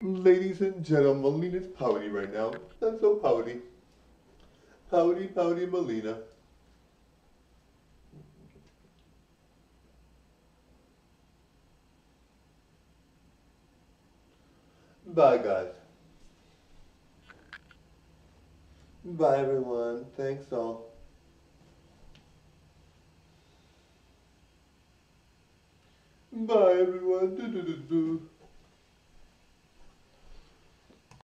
Ladies and gentlemen, Melina's pouty right now. I'm so pouty. Pouty, pouty Melina. Bye, guys. Bye, everyone. Thanks all. Bye, everyone. Do, do, do, do.